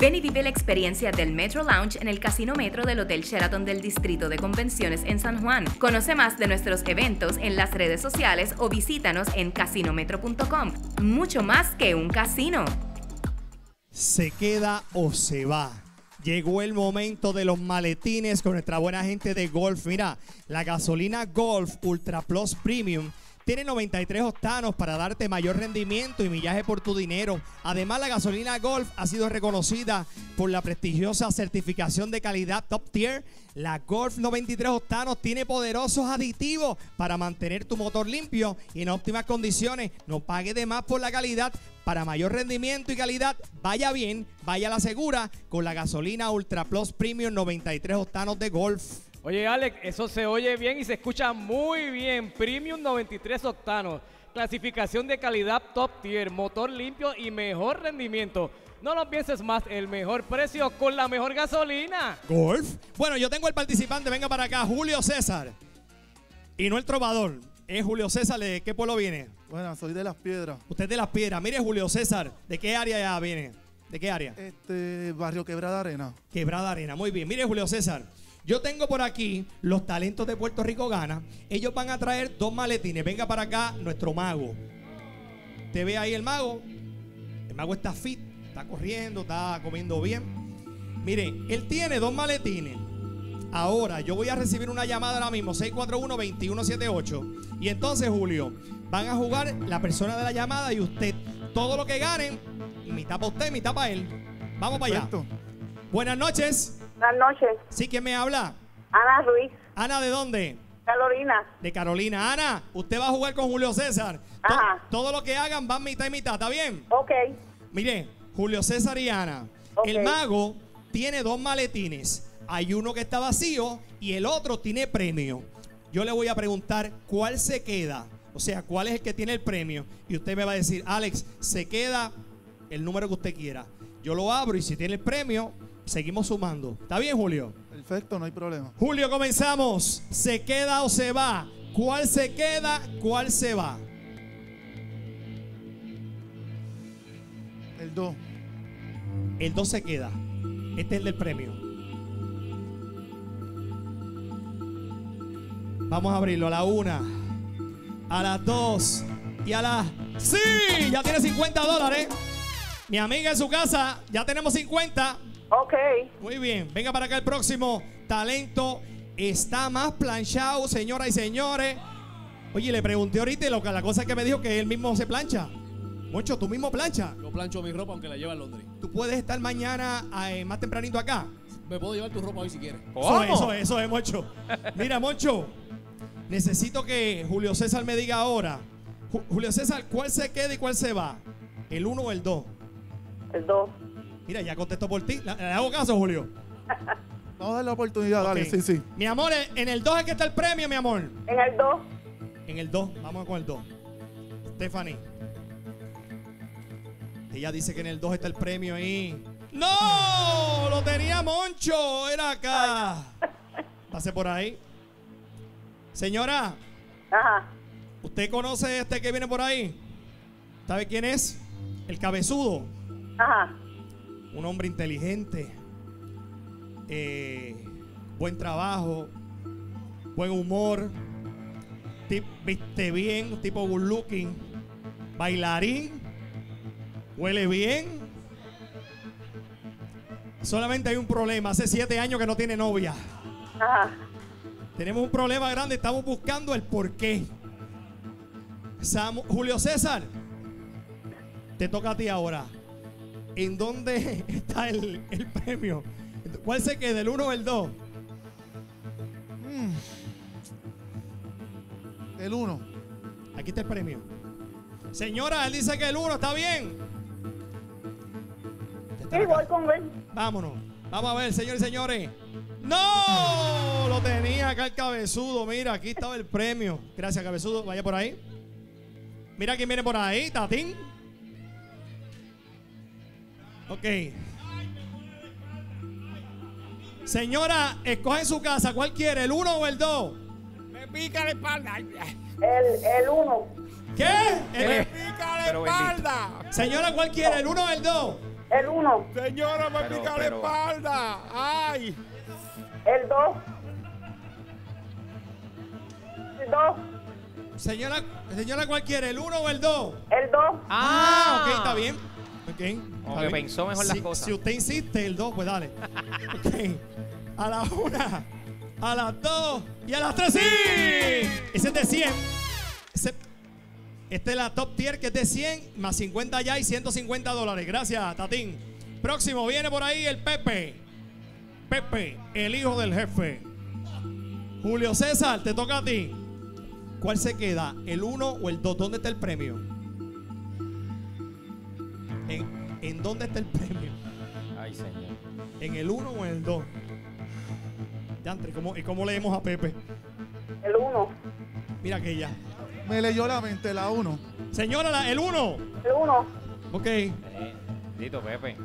Ven y vive la experiencia del Metro Lounge en el Casino Metro del Hotel Sheraton del Distrito de Convenciones en San Juan. Conoce más de nuestros eventos en las redes sociales o visítanos en casinometro.com. Mucho más que un casino. ¿Se queda o se va? Llegó el momento de los maletines con nuestra buena gente de Golf. Mira, la gasolina Golf Ultra Plus Premium tiene 93 octanos para darte mayor rendimiento y millaje por tu dinero. Además, la gasolina Golf ha sido reconocida por la prestigiosa certificación de calidad Top Tier. La Golf 93 octanos tiene poderosos aditivos para mantener tu motor limpio y en óptimas condiciones. No pague de más por la calidad. Para mayor rendimiento y calidad, vaya bien, vaya a la segura con la gasolina Ultra Plus Premium 93 octanos de Golf. Oye, Alex, eso se oye bien y se escucha muy bien. Premium 93 octanos. Clasificación de calidad top tier, motor limpio y mejor rendimiento. No lo pienses más, el mejor precio con la mejor gasolina. Golf. Bueno, yo tengo el participante, venga para acá, Julio César. Y no el trovador, es Julio César, ¿de qué pueblo viene? Bueno, soy de Las Piedras. Usted es de Las Piedras. Mire, Julio César, ¿de qué área ya viene? ¿De qué área? Este, Barrio Quebrada Arena. Quebrada Arena, muy bien. Mire, Julio César, yo tengo por aquí los talentos de Puerto Rico Gana. Ellos van a traer dos maletines. Venga para acá nuestro mago. ¿Te ve ahí el mago? El mago está fit, está corriendo, está comiendo bien. Mire, él tiene dos maletines. Ahora, yo voy a recibir una llamada ahora mismo, 641-2178. Y entonces, Julio, van a jugar la persona de la llamada y usted. Todo lo que ganen, mitad para usted, mitad para él. Vamos para allá. Buenas noches. Buenas noches. ¿Sí? ¿Quién me habla? Ana Ruiz, Ana, ¿de dónde? Carolina. De Carolina. Ana, usted va a jugar con Julio César. Ajá. todo lo que hagan van mitad y mitad, ¿está bien? Ok. Mire, Julio César y Ana. El mago tiene dos maletines. Hay uno que está vacío y el otro tiene premio. Yo le voy a preguntar cuál se queda. O sea, cuál es el que tiene el premio. Y usted me va a decir, Alex, se queda el número que usted quiera. Yo lo abro y si tiene el premio, seguimos sumando. ¿Está bien, Julio? Perfecto, no hay problema. Julio, comenzamos. ¿Se queda o se va? ¿Cuál se queda? ¿Cuál se va? El 2. El 2 se queda. Este es el del premio. Vamos a abrirlo a la 1, a las 2 y a las... ¡Sí! Ya tiene 50 dólares. Mi amiga en su casa, ya tenemos 50. Ok. Muy bien, venga para acá el próximo talento. Está más planchado, señoras y señores. Oye, le pregunté ahorita y lo que la cosa que me dijo que él mismo se plancha. Mucho, tú mismo plancha. Yo plancho mi ropa aunque la lleve a Londres. Tú puedes estar mañana eh, más tempranito acá. Me puedo llevar tu ropa hoy si quieres. Eso es, eso es, eso es, Moncho. Mira, Moncho, necesito que Julio César me diga ahora. Ju- Julio César, ¿cuál se queda y cuál se va? ¿El 1 o el 2? El 2. Mira, ya contesto por ti. ¿Le hago caso, Julio? Vamos a darle la oportunidad, dale. Sí, sí. Mi amor, en el 2 es que está el premio, mi amor. En el 2. En el 2, vamos con el 2. Stephanie. Ella dice que en el 2 está el premio ahí. ¡No! Lo tenía Moncho. Era acá. Pase por ahí. Señora, Ajá. ¿usted conoce este que viene por ahí? ¿Sabe quién es? El cabezudo. Ajá. Un hombre inteligente. eh, buen trabajo. Buen humor. tip- viste bien. Tipo good looking. Bailarín. Huele bien. Solamente hay un problema. Hace siete años que no tiene novia. Ajá. Tenemos un problema grande. Estamos buscando el por qué. Samu- Julio César. Te toca a ti ahora. ¿En dónde está el, el premio? ¿Cuál se queda? ¿El 1 o el 2? El 1. Aquí está el premio. Señora, él dice que el 1 está bien. Está Sí, acá. voy con él. Vámonos. Vamos a ver, señores y señores. ¡No! Lo tenía acá el cabezudo. Mira, aquí estaba el premio. Gracias, cabezudo. Vaya por ahí. Mira quién viene por ahí, Tatín. Ok. Señora, escoge en su casa. ¿Cuál quiere? ¿El 1 o el 2? Me pica la espalda. El, el 1. ¿Qué? El- Me pica la espalda. señora, ¿cuál quiere? ¿El 1 o el 2? El 1. Señora, me Pero- pica pero- la espalda. Ay. El 2. El 2. Señora, señora cualquiera, ¿el 1 o el 2? El 2. Ah, ok, está bien. Ok. Como que pensó mejor las Si- cosas. Si usted insiste, el 2, pues dale. Ok. A la 1, a las 2 y a las 3. ¡Sí! Ese es de 100. Ese- esta es la top tier que es de 100 más 50 ya y 150 dólares. Gracias, Tatín. Próximo viene por ahí el Pepe. Pepe, el hijo del jefe. Julio César, te toca a ti. ¿Cuál se queda? ¿El 1 o el 2? ¿Dónde está el premio? ¿En, en dónde está el premio? Ay, señor. ¿En el 1 o en el 2? Yantre, ¿cómo, ¿y cómo leemos a Pepe? El 1. Mira que ya. Me leyó la mente la 1. Señora, la- el 1. El 1. Ok, Eh, Dito, Pepe.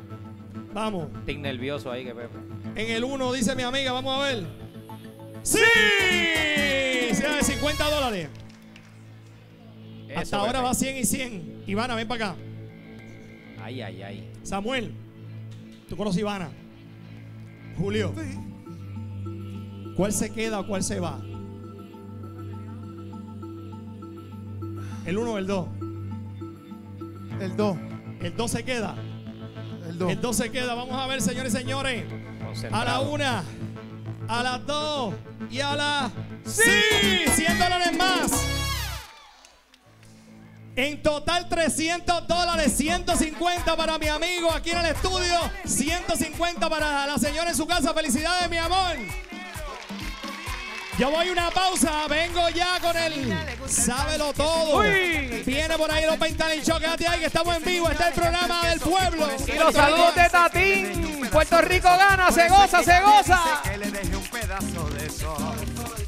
vamos. Estoy nervioso ahí que Pepe. En el 1 dice mi amiga, vamos a ver. ¡Sí! Sea de 50 dólares. Eso, Hasta ahora Pepe. va 100 y 100. Ivana, ven para acá. Ay, ay, ay. Samuel, tú conoces a Ivana. Julio, Sí. ¿cuál se queda o cuál se va? ¿El 1 o el 2? El 2. El 2 se queda. El 2. El 2 se queda. Vamos a ver, señores y señores. A la Concentrado. 1, a las 2 y a la... ¡Sí! 100 dólares más. En total 300 dólares, 150 para mi amigo aquí en el estudio, 150 para la señora en su casa. Felicidades, mi amor. Yo voy a una pausa, vengo ya con el Sábelo Todo. Uy. Viene por ahí los 20 Talent Show, quédate ahí que estamos en vivo, está el programa del pueblo. Y los saludos de Tatín. Puerto Rico gana, se goza, se goza. Que le deje un pedazo de sol.